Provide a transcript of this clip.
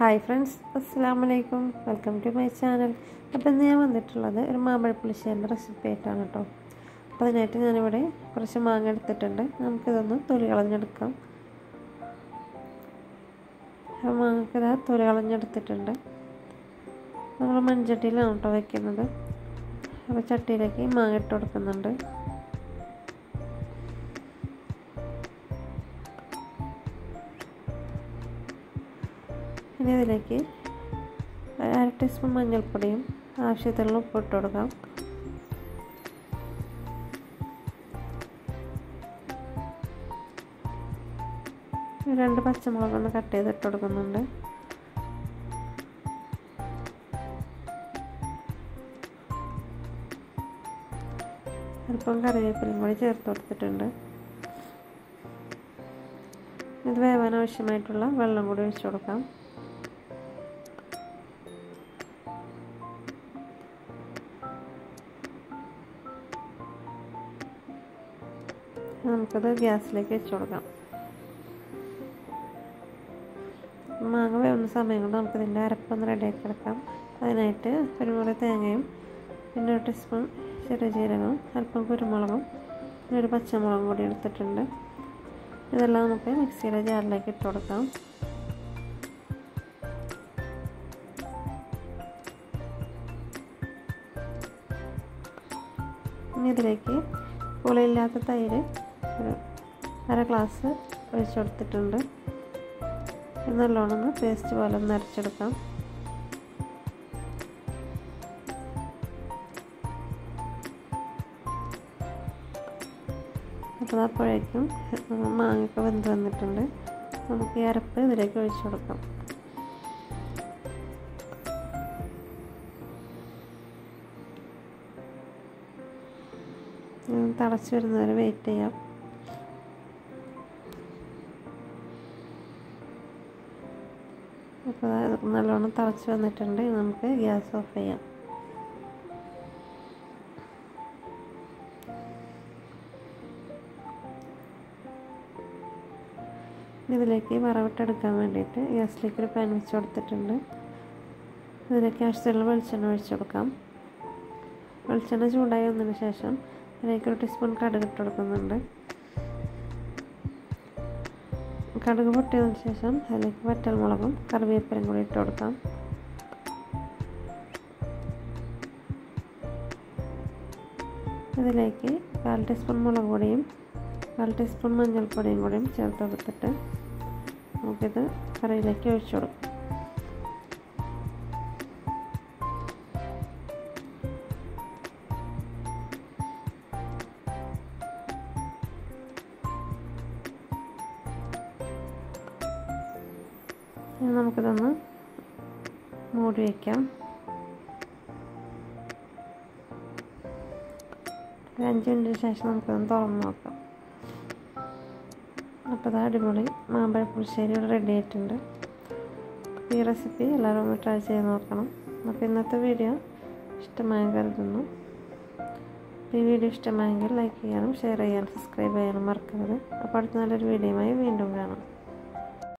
Hi friends അസ്സാം വലൈക്കും welcome to my channel. അപ്പോൾ ഇന്ന് ഞാൻ വന്നിട്ടുള്ളത് ഒരു മാമ്പഴ പുളിശ്ശേരിന്റെ റെസിപ്പി ആയിട്ടാണ് കേട്ടോ അപ്പോൾ അതിനായിട്ട് ഞാനിവിടെ കുറച്ച് മാങ്ങ എടുത്തിട്ടുണ്ട്. നമുക്കിതൊന്ന് തൊലി കളഞ്ഞെടുക്കാം. മാങ്ങക്ക് ഇതാ തൊലി കളഞ്ഞെടുത്തിട്ടുണ്ട്. നമ്മൾ മൺചട്ടിയിലാണ് കേട്ടോ വയ്ക്കുന്നത് അപ്പോൾ ചട്ടിയിലേക്ക് മാങ്ങ ഇട്ട് കൊടുക്കുന്നുണ്ട്. ഇനി ഇതിലേക്ക് അര ടീസ്പൂൺ മഞ്ഞൾപ്പൊടിയും ആവശ്യത്തിനുള്ള ഉപ്പ് ഇട്ട് കൊടുക്കാം. രണ്ട് പച്ചമുളക് ഒന്ന് കട്ട് ചെയ്തിട്ട് കൊടുക്കുന്നുണ്ട്. അല്പം കറിവേപ്പിലും കൂടി ചേർത്ത് കൊടുത്തിട്ടുണ്ട്. ഇത് വേവാൻ ആവശ്യമായിട്ടുള്ള വെള്ളം കൂടി ഒഴിച്ചു കൊടുക്കാം. നമുക്കത് ഗ്യാസിലേക്ക് വെച്ച് കൊടുക്കാം. മാങ്ങ വേവുന്ന സമയം കൊണ്ട് നമുക്കിതിന്റെ അരപ്പൊന്ന് റെഡിയാക്കി എടുക്കാം. അതിനായിട്ട് ഒരു തേങ്ങയും പിന്നെ ഒരു ടീസ്പൂൺ ചെറിയ ജീരകവും അല്പം കുരുമുളകും പിന്നെ ഒരു പച്ചമുളകും കൂടി എടുത്തിട്ടുണ്ട്. ഇതെല്ലാം നമുക്ക് മിക്സിയുടെ ജാറിലേക്ക് ഇട്ട് കൊടുക്കാം. ഇനി ഇതിലേക്ക് പുളിയില്ലാത്ത തൈര് ഒരു അര ഗ്ലാസ് ഒഴിച്ചു കൊടുത്തിട്ടുണ്ട്. നല്ലോണം പേസ്റ്റ് പോലെ ഒന്ന് അരച്ചെടുക്കാം. അപ്പോൾ അപ്പോഴേക്കും മാങ്ങയൊക്കെ വെന്ത് വന്നിട്ടുണ്ട്. നമുക്ക് ഈ അരപ്പ് ഇതിലേക്ക് ഒഴിച്ചു കൊടുക്കാം. തിളച്ച് വരുന്നവരെ വെയിറ്റ് ചെയ്യാം. അപ്പോൾ നല്ലോണം തിളച്ച് വന്നിട്ടുണ്ട്. നമുക്ക് ഗ്യാസ് ഓഫ് ചെയ്യാം. ഇതിലേക്ക് വറവിട്ടെടുക്കാൻ വേണ്ടിയിട്ട് ഗ്യാസിലേക്ക് ഒരു പാൻ വെച്ച് കൊടുത്തിട്ടുണ്ട്. ഇതിലേക്ക് ആവശ്യത്തിലുള്ള വെളിച്ചെണ്ണ ഒഴിച്ചു കൊടുക്കാം. വെളിച്ചെണ്ണ ചൂടായി വന്നതിന് ശേഷം അതിലേക്ക് ഒരു ടീസ്പൂൺ കടുക് ഇട്ട് കൊടുക്കുന്നുണ്ട്. കടുക് പൊട്ടിയതിന് ശേഷം അതിലേക്ക് വറ്റൽമുളകും കറിവേപ്പിലും കൂടി ഇട്ട് കൊടുക്കാം. ഇതിലേക്ക് കാൽ ടീസ്പൂൺ മുളക് പൊടിയും കാൽ ടീസ്പൂൺ മഞ്ഞൾപ്പൊടിയും കൂടിയും ചേർത്ത് കൊടുത്തിട്ട് നമുക്കിത് കറിയിലേക്ക് ഒഴിച്ചു കൊടുക്കാം. നമുക്കിതൊന്ന് മൂടി വയ്ക്കാം ഒരു അഞ്ച് മിനിറ്റിന് ശേഷം നമുക്കൊന്ന് തുറന്ന് നോക്കാം. അപ്പോൾ അത് അടിപൊളി മാമ്പഴ പുളിശ്ശേരി ഇവിടെ റെഡി ആയിട്ടുണ്ട്. ഈ റെസിപ്പി എല്ലാവരും ഒന്ന് ട്രൈ ചെയ്ത് നോക്കണം. അപ്പോൾ ഇന്നത്തെ വീഡിയോ ഇഷ്ടമായ കരുതുന്നു. ഈ വീഡിയോ ഇഷ്ടമായെങ്കിൽ ലൈക്ക് ചെയ്യാനും ഷെയർ ചെയ്യാനും സബ്സ്ക്രൈബ് ചെയ്യാനും മറക്കരുത്. അപ്പോൾ അടുത്ത നല്ലൊരു വീഡിയോയുമായി വീണ്ടും കാണാം.